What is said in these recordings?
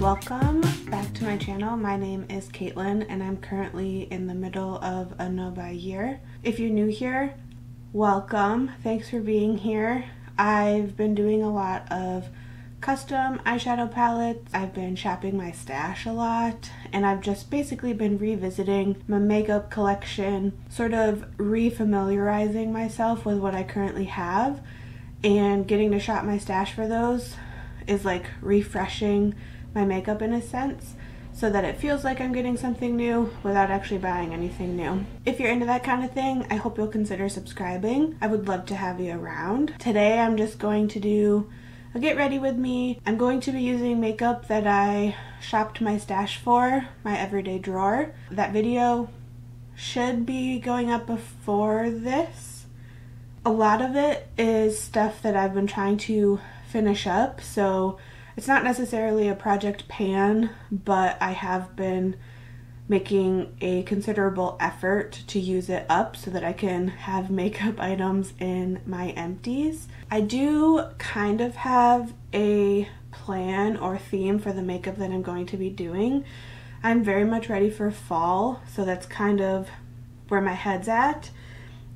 Welcome back to my channel. My name is Kaitlyn and I'm currently in the middle of a No-Buy year. If you're new here, welcome. Thanks for being here. I've been doing a lot of custom eyeshadow palettes. I've been shopping my stash a lot and I've just basically been revisiting my makeup collection, sort of refamiliarizing myself with what I currently have and getting to shop my stash for those is like refreshing my makeup in a sense so that it feels like I'm getting something new without actually buying anything new. If you're into that kind of thing, I hope you'll consider subscribing. I would love to have you around. Today I'm just going to do a get ready with me. I'm going to be using makeup that I shopped my stash for, my everyday drawer. That video should be going up before this. A lot of it is stuff that I've been trying to finish up, so it's not necessarily a project pan, but I have been making a considerable effort to use it up so that I can have makeup items in my empties. I do kind of have a plan or theme for the makeup that I'm going to be doing. I'm very much ready for fall, so that's kind of where my head's at.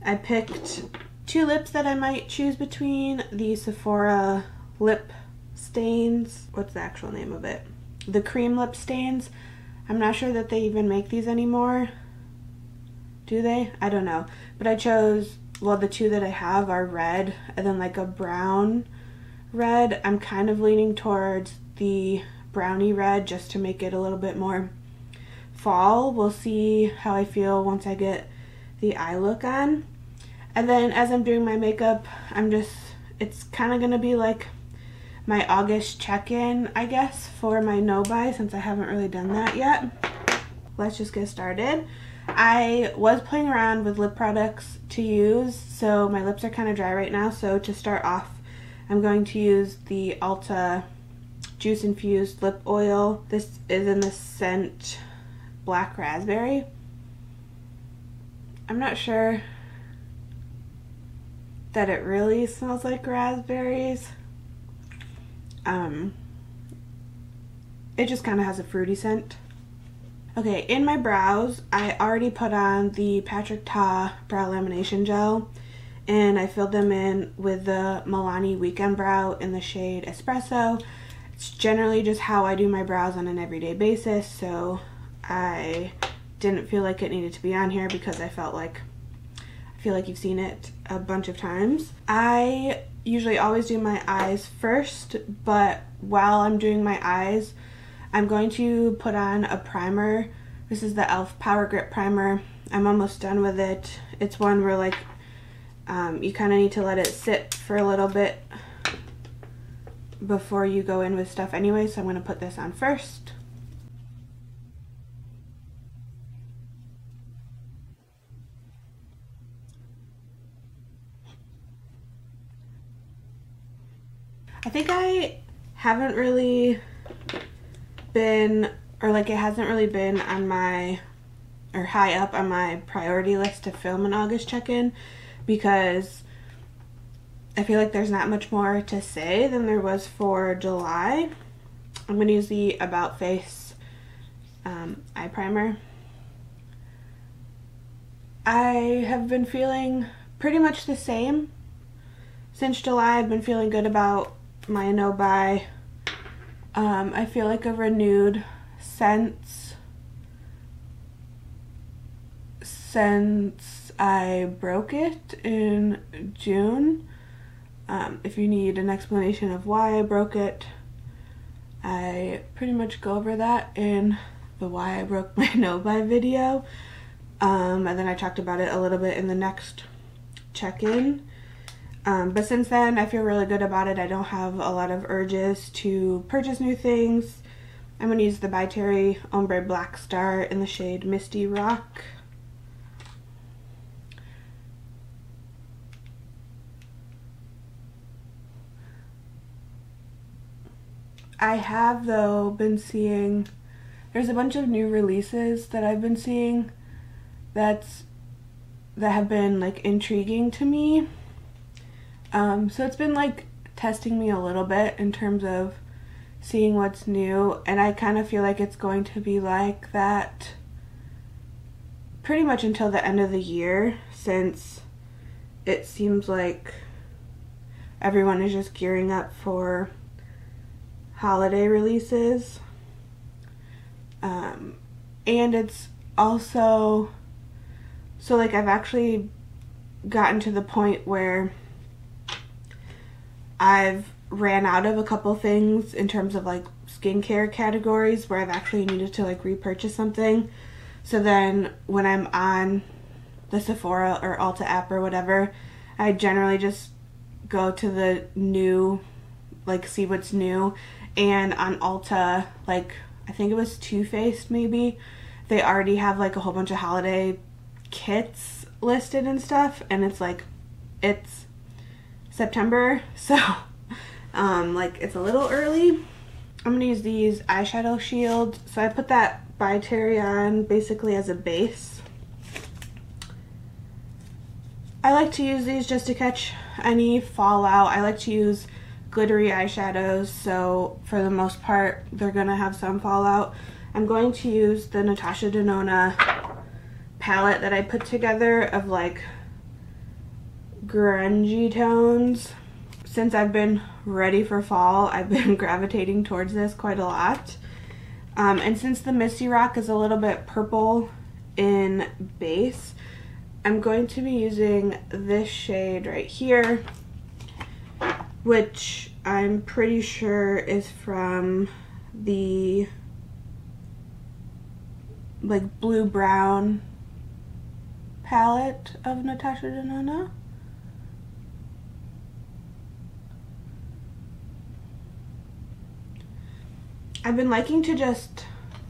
I picked two lips that I might choose between the Sephora lip stains. What's the actual name of it? The cream lip stains. I'm not sure that they even make these anymore. Do they? I don't know. But I chose, well, the two that I have are red and then like a brown red. I'm kind of leaning towards the brownie red just to make it a little bit more fall. We'll see how I feel once I get the eye look on. And then as I'm doing my makeup, I'm just, it's kind of going to be like my August check-in, I guess, for my no-buy since I haven't really done that yet. Let's just get started. I was playing around with lip products to use, so my lips are kind of dry right now, so to start off, I'm going to use the Ulta Juice Infused Lip Oil. This is in the scent Black Raspberry. I'm not sure that it really smells like raspberries um, it just kind of has a fruity scent. Okay, in my brows, I already put on the Patrick Ta Brow Lamination Gel, and I filled them in with the Milani Weekend Brow in the shade Espresso. It's generally just how I do my brows on an everyday basis, so I didn't feel like it needed to be on here because I felt like, I feel like you've seen it a bunch of times. I usually always do my eyes first, but while I'm doing my eyes, I'm going to put on a primer. This is the e.l.f. Power Grip Primer. I'm almost done with it. It's one where like um, you kind of need to let it sit for a little bit before you go in with stuff anyway, so I'm going to put this on first. I think I haven't really been, or like it hasn't really been on my, or high up on my priority list to film an August check-in because I feel like there's not much more to say than there was for July. I'm going to use the About Face um, eye primer. I have been feeling pretty much the same since July. I've been feeling good about my no buy. Um, I feel like a renewed sense since I broke it in June. Um, if you need an explanation of why I broke it, I pretty much go over that in the why I broke my no buy video. Um, and then I talked about it a little bit in the next check-in. Um, but since then, I feel really good about it. I don't have a lot of urges to purchase new things. I'm going to use the By Terry Ombre Black Star in the shade Misty Rock. I have, though, been seeing... There's a bunch of new releases that I've been seeing that's that have been, like, intriguing to me. Um, so it's been like testing me a little bit in terms of seeing what's new, and I kind of feel like it's going to be like that pretty much until the end of the year since it seems like everyone is just gearing up for holiday releases. Um, and it's also so like I've actually gotten to the point where I've ran out of a couple things in terms of like skincare categories where I've actually needed to like repurchase something. So then when I'm on the Sephora or Ulta app or whatever, I generally just go to the new, like see what's new. And on Ulta, like I think it was Too Faced maybe, they already have like a whole bunch of holiday kits listed and stuff. And it's like, it's September, so um, like it's a little early. I'm gonna use these eyeshadow shields. So I put that by Terry on basically as a base. I like to use these just to catch any fallout. I like to use glittery eyeshadows, so for the most part, they're gonna have some fallout. I'm going to use the Natasha Denona palette that I put together of like grungy tones. Since I've been ready for fall, I've been gravitating towards this quite a lot. Um, and since the Misty Rock is a little bit purple in base, I'm going to be using this shade right here, which I'm pretty sure is from the like blue brown palette of Natasha Denona. I've been liking to just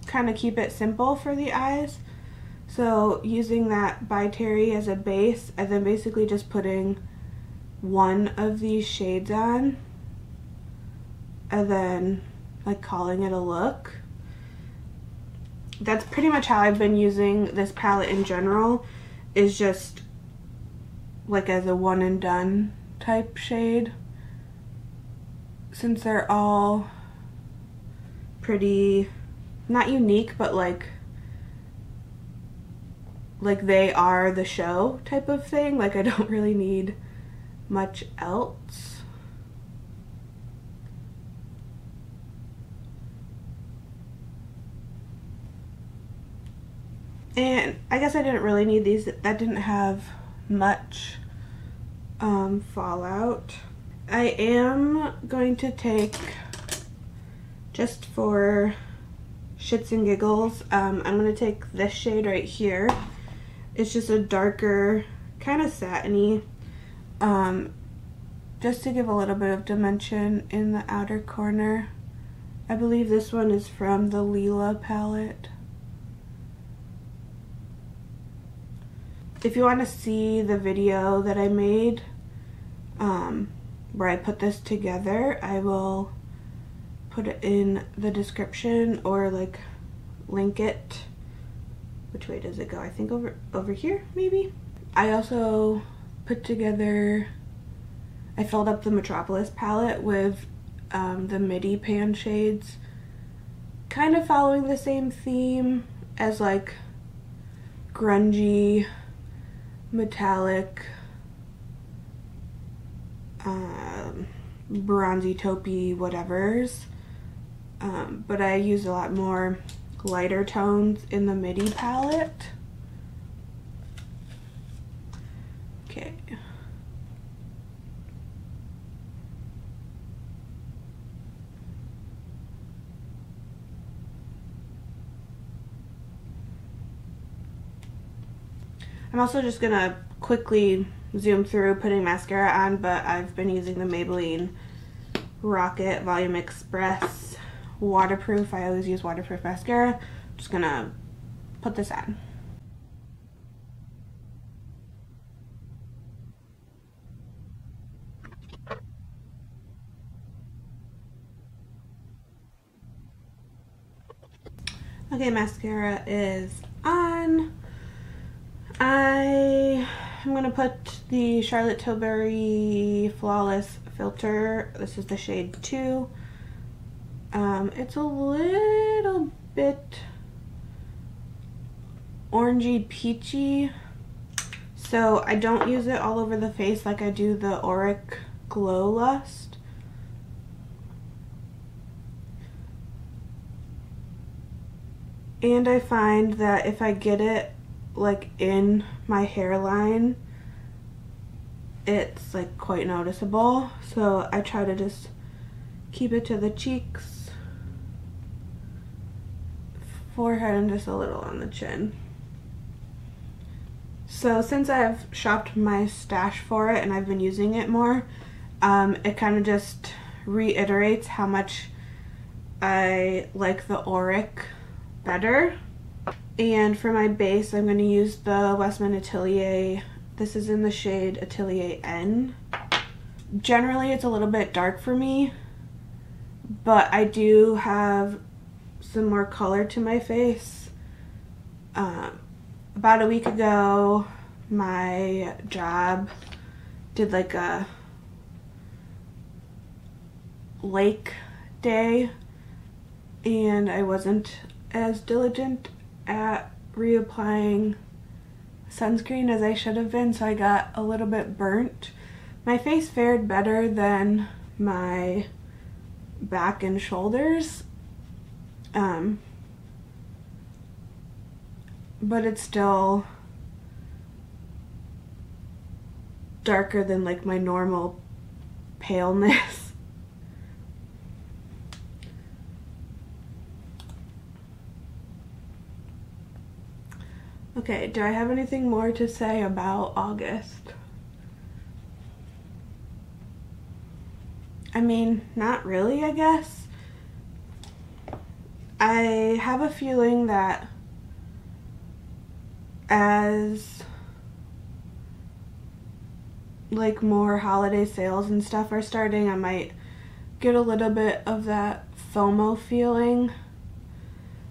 kind of keep it simple for the eyes. So using that by Terry as a base and then basically just putting one of these shades on and then like calling it a look. That's pretty much how I've been using this palette in general is just like as a one and done type shade since they're all pretty not unique but like like they are the show type of thing. Like I don't really need much else. And I guess I didn't really need these. That didn't have much um, fallout. I am going to take just for shits and giggles, um, I'm going to take this shade right here. It's just a darker, kind of satiny, um, just to give a little bit of dimension in the outer corner. I believe this one is from the Lila palette. If you want to see the video that I made um, where I put this together, I will put it in the description or like link it. Which way does it go? I think over over here maybe. I also put together, I filled up the Metropolis palette with um, the midi pan shades. Kind of following the same theme as like grungy, metallic, um, bronzy taupey whatevers um, but I use a lot more lighter tones in the midi palette. Okay. I'm also just gonna quickly zoom through putting mascara on, but I've been using the Maybelline Rocket Volume Express waterproof. I always use waterproof mascara. I'm just gonna put this on. Okay, mascara is on. I am going to put the Charlotte Tilbury Flawless Filter. This is the shade 2 Um, it's a little bit orangey peachy. So I don't use it all over the face like I do the Auric Glow Lust. And I find that if I get it like in my hairline, it's like quite noticeable. So I try to just keep it to the cheeks, forehead, and just a little on the chin. So since I've shopped my stash for it and I've been using it more, um, it kind of just reiterates how much I like the Auric better. And for my base, I'm going to use the Westman Atelier. This is in the shade Atelier N. Generally, it's a little bit dark for me, but I do have some more color to my face. Um, about a week ago, my job did like a lake day and I wasn't as diligent at reapplying sunscreen as I should have been so I got a little bit burnt. My face fared better than my back and shoulders um, but it's still darker than like my normal paleness. Okay, do I have anything more to say about August? I mean, not really, I guess. I have a feeling that as like more holiday sales and stuff are starting, I might get a little bit of that FOMO feeling.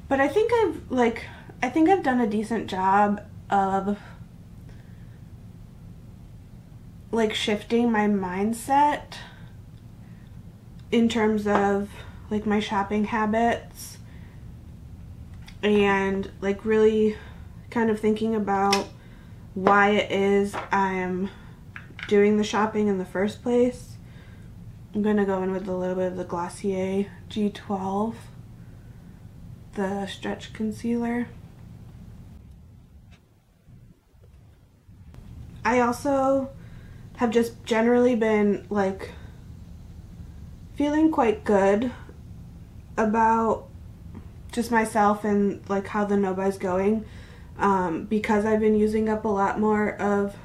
But I think I've like I think I've done a decent job of like shifting my mindset in terms of like my shopping habits and like really kind of thinking about why it is I'm doing the shopping in the first place. I'm going to go in with a little bit of the Glossier G12, the stretch concealer. I also have just generally been like feeling quite good about just myself and like how the no buy is going um, because I've been using up a lot more of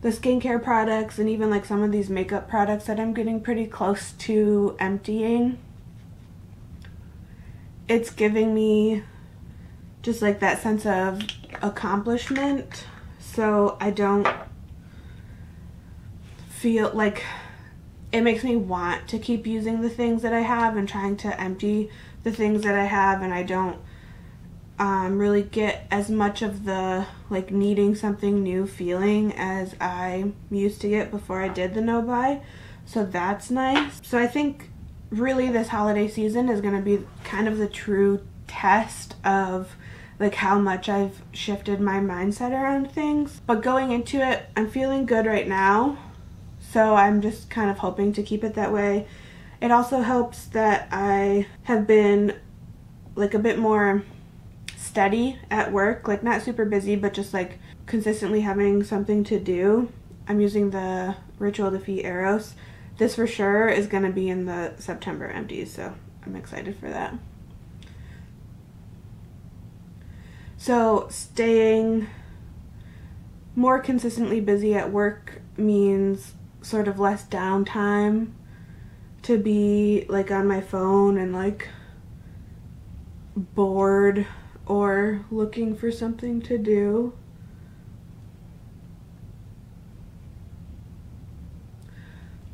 the skincare products and even like some of these makeup products that I'm getting pretty close to emptying. It's giving me just like that sense of accomplishment so I don't feel like it makes me want to keep using the things that I have and trying to empty the things that I have and I don't um, really get as much of the like needing something new feeling as I used to get before I did the no buy. So that's nice. So I think really this holiday season is going to be kind of the true test of like how much I've shifted my mindset around things. But going into it, I'm feeling good right now. So I'm just kind of hoping to keep it that way. It also helps that I have been like a bit more steady at work, like not super busy, but just like consistently having something to do. I'm using the Rituel De Fille Eros. This for sure is going to be in the September empties, so I'm excited for that. So staying more consistently busy at work means sort of less downtime to be like on my phone and like bored or looking for something to do.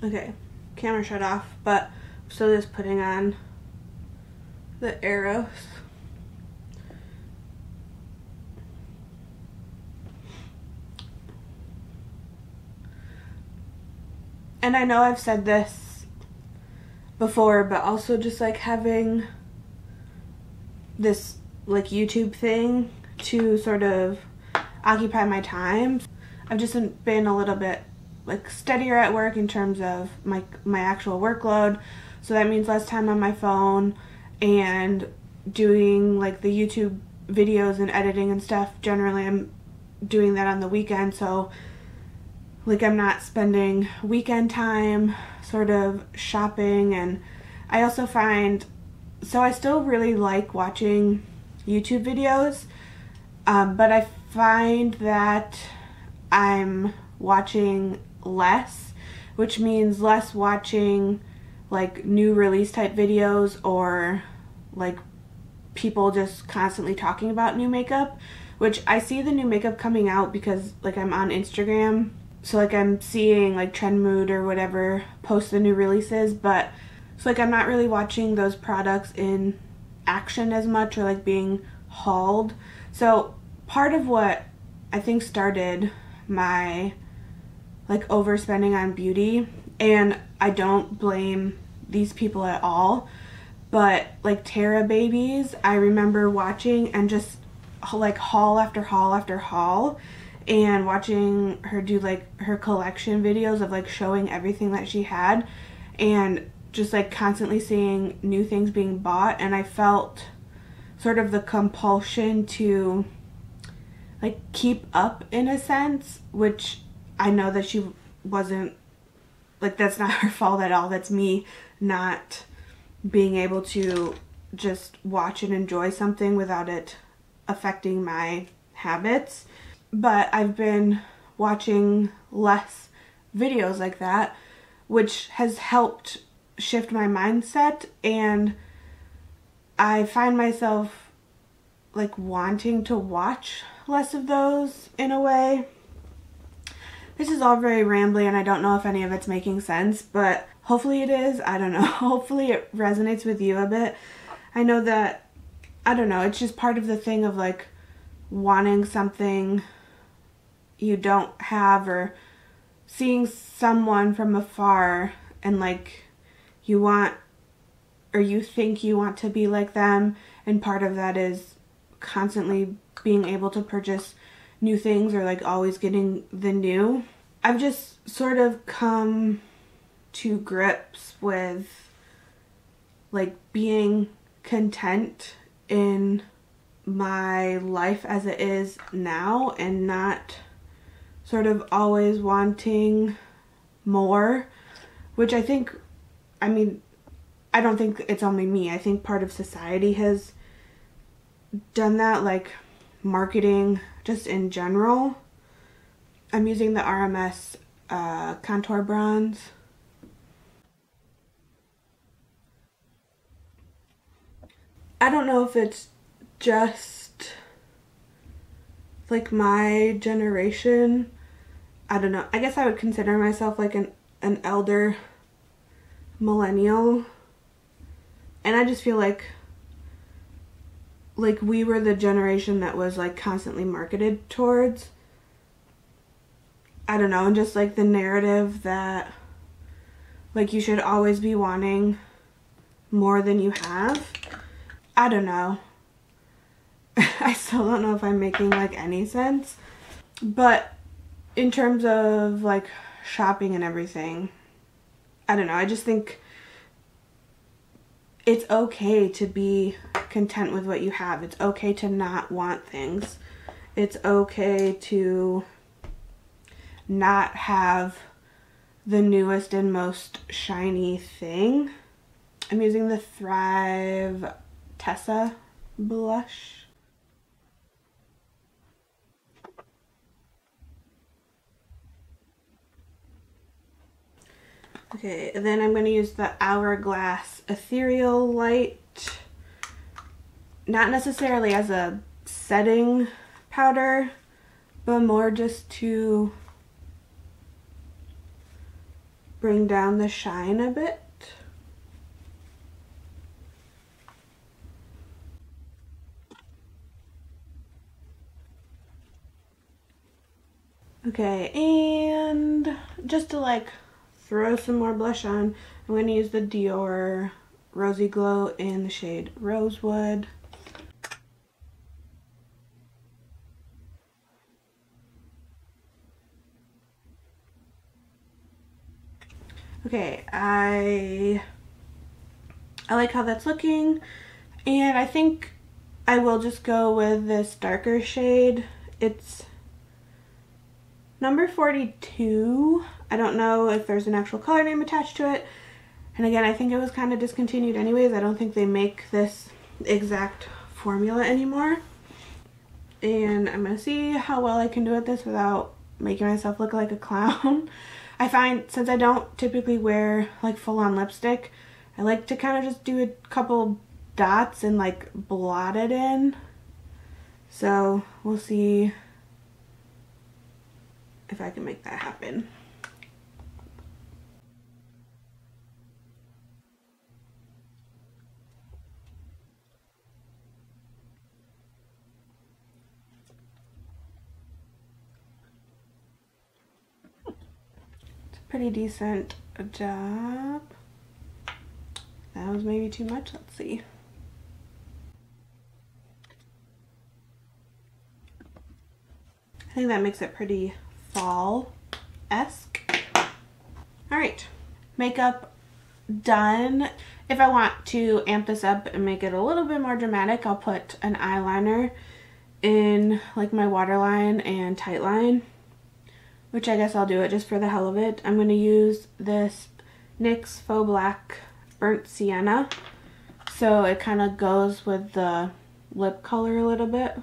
Okay, camera shut off, but I'm still just putting on the Eros. And I know I've said this before, but also just like having this like YouTube thing to sort of occupy my time. I've just been a little bit like steadier at work in terms of my my actual workload. So that means less time on my phone and doing like the YouTube videos and editing and stuff. Generally I'm doing that on the weekend, so like I'm not spending weekend time sort of shopping and I also find so I still really like watching YouTube videos um, but I find that I'm watching less which means less watching like new release type videos or like people just constantly talking about new makeup which I see the new makeup coming out because like I'm on Instagram so like I'm seeing like Trendmood or whatever post the new releases, but so like I'm not really watching those products in action as much or like being hauled. So part of what I think started my like overspending on beauty and I don't blame these people at all but like Tara babies I remember watching and just like haul after haul after haul and watching her do like her collection videos of like showing everything that she had and just like constantly seeing new things being bought. And I felt sort of the compulsion to like keep up in a sense which I know that she wasn't like that's not her fault at all. That's me not being able to just watch and enjoy something without it affecting my habits but I've been watching less videos like that, which has helped shift my mindset and I find myself like wanting to watch less of those in a way. This is all very rambly and I don't know if any of it's making sense, but hopefully it is. I don't know. hopefully it resonates with you a bit. I know that, I don't know, it's just part of the thing of like wanting something you don't have or seeing someone from afar and like you want or you think you want to be like them and part of that is constantly being able to purchase new things or like always getting the new. I've just sort of come to grips with like being content in my life as it is now and not sort of always wanting more, which I think, I mean, I don't think it's only me. I think part of society has done that, like marketing just in general. I'm using the RMS uh, contour bronze. I don't know if it's just like my generation I don't know. I guess I would consider myself like an, an elder millennial. And I just feel like like we were the generation that was like constantly marketed towards I don't know, and just like the narrative that like you should always be wanting more than you have. I don't know. I still don't know if I'm making like any sense. But in terms of like shopping and everything, I don't know. I just think it's okay to be content with what you have. It's okay to not want things. It's okay to not have the newest and most shiny thing. I'm using the Thrive Tessa blush. Okay, then I'm going to use the Hourglass Ethereal Light. Not necessarily as a setting powder, but more just to bring down the shine a bit. Okay, and just to like throw some more blush on. I'm going to use the Dior Rosy Glow in the shade Rosewood. Okay, I I like how that's looking and I think I will just go with this darker shade. It's number 42. I don't know if there's an actual color name attached to it. And again, I think it was kind of discontinued anyways. I don't think they make this exact formula anymore. And I'm going to see how well I can do at this without making myself look like a clown. I find since I don't typically wear like full-on lipstick, I like to kind of just do a couple dots and like blot it in. So we'll see if I can make that happen. It's a pretty decent job. That was maybe too much. Let's see. I think that makes it pretty fall-esque. All right, makeup done. If I want to amp this up and make it a little bit more dramatic, I'll put an eyeliner in like my waterline and tightline which I guess I'll do it just for the hell of it. I'm going to use this NYX Faux Black Burnt Sienna. So it kind of goes with the lip color a little bit.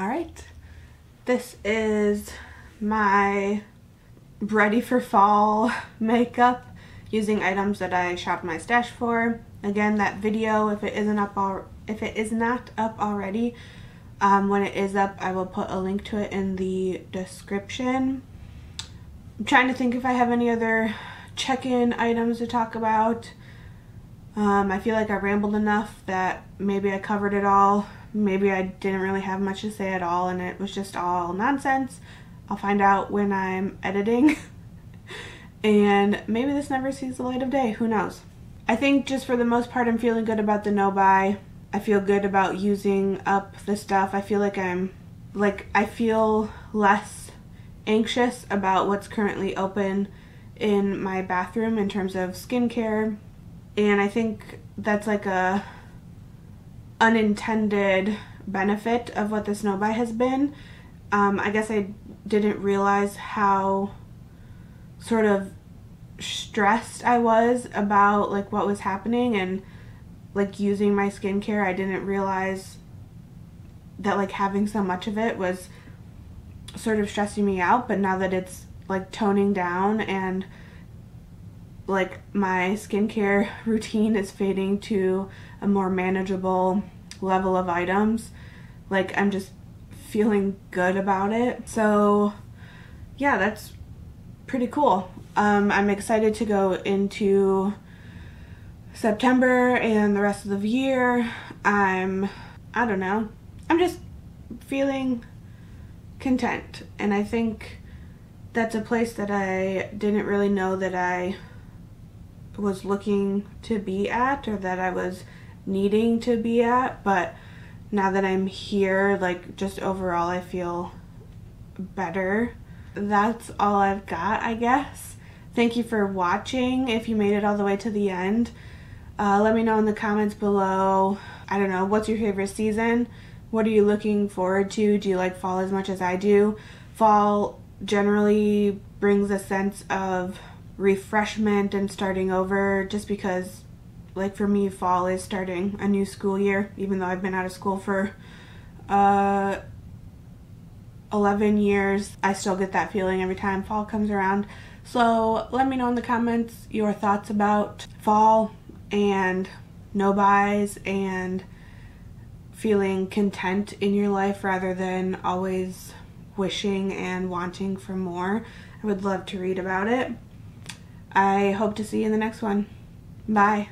Alright, this is my ready for fall makeup using items that I shopped my stash for. Again, that video, if it isn't up all, if it is not up already, um, when it is up, I will put a link to it in the description. I'm trying to think if I have any other check-in items to talk about. Um, I feel like I rambled enough that maybe I covered it all. Maybe I didn't really have much to say at all and it was just all nonsense. I'll find out when I'm editing. and maybe this never sees the light of day. Who knows? I think just for the most part I'm feeling good about the no buy. I feel good about using up the stuff. I feel like I'm, like, I feel less anxious about what's currently open in my bathroom in terms of skincare. And I think that's like a unintended benefit of what the snow buy has been. Um, I guess I didn't realize how sort of stressed I was about like what was happening and like using my skincare, I didn't realize that like having so much of it was sort of stressing me out, but now that it's like toning down and like my skincare routine is fading to a more manageable level of items, like I'm just feeling good about it. So yeah, that's pretty cool. Um, I'm excited to go into September and the rest of the year, I'm, I don't know, I'm just feeling content. And I think that's a place that I didn't really know that I was looking to be at or that I was needing to be at. But now that I'm here, like just overall, I feel better. That's all I've got, I guess. Thank you for watching if you made it all the way to the end. Uh, let me know in the comments below. I don't know, what's your favorite season? What are you looking forward to? Do you like fall as much as I do? Fall generally brings a sense of refreshment and starting over just because like for me fall is starting a new school year even though I've been out of school for uh 11 years I still get that feeling every time fall comes around so let me know in the comments your thoughts about fall and no buys and feeling content in your life rather than always wishing and wanting for more. I would love to read about it. I hope to see you in the next one. Bye.